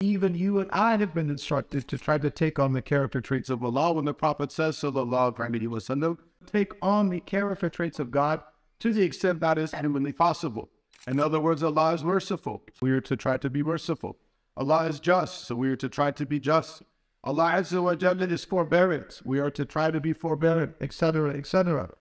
Even you and I have been instructed to try to take on the character traits of Allah when the Prophet says, Sallallahu Alaihi Wasallam, take on the character traits of God to the extent that is humanly possible. In other words, Allah is merciful. We are to try to be merciful. Allah is just, so we are to try to be just. Allah Azza wa Jalla is forbearance. We are to try to be forbearing, etc., etc.